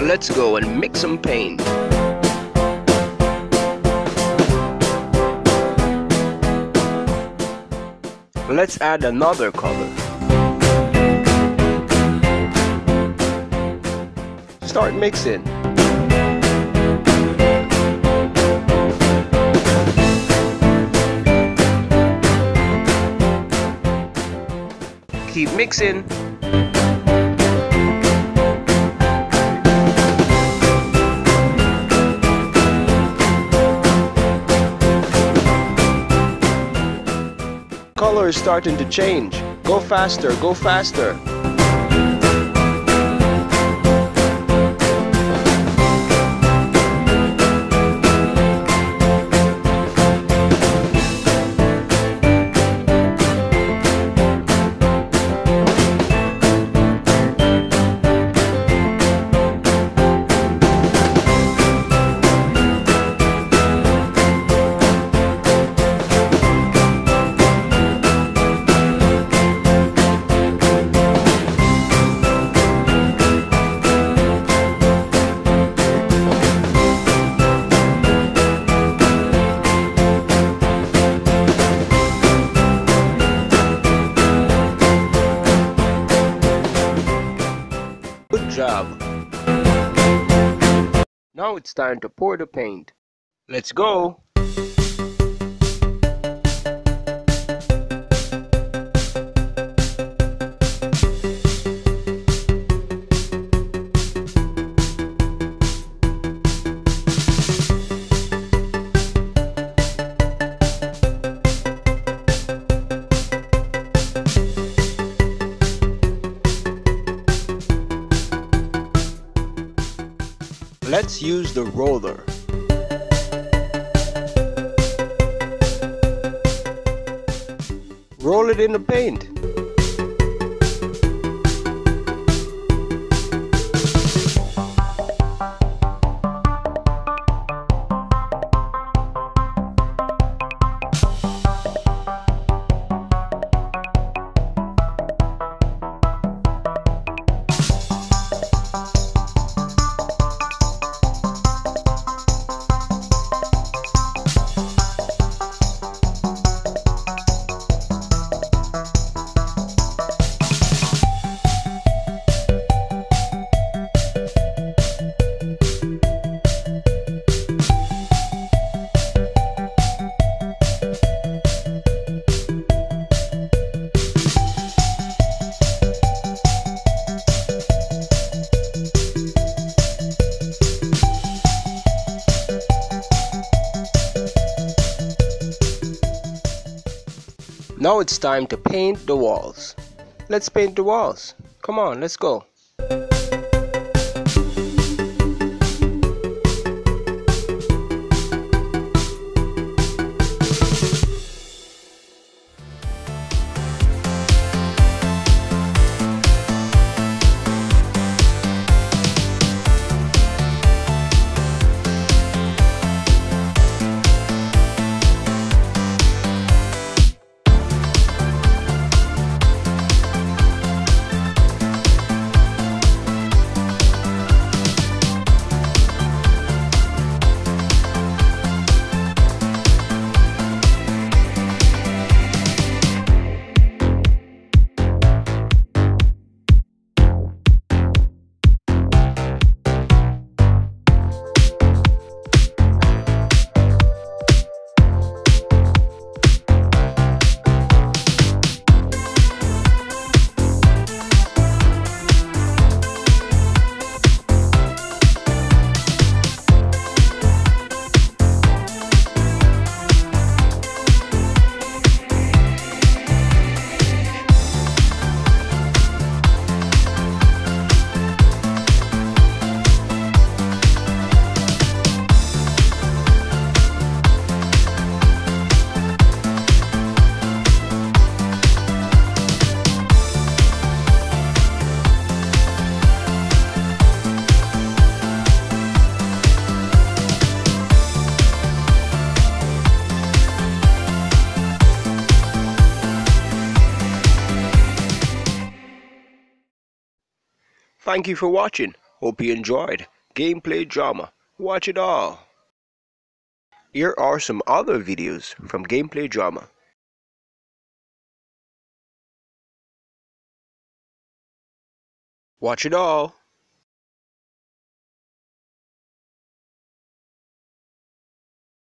Let's go and mix some paint. Let's add another color. Start mixing. Keep mixing. Color is starting to change. Go faster, go faster. Job. Now it's time to pour the paint. Let's go! Let's use the roller. Roll it in the paint. Now it's time to paint the walls. Let's paint the walls. Come on, let's go. Thank you for watching. Hope you enjoyed Gameplay Drama. Watch it all. Here are some other videos from Gameplay Drama. Watch it all.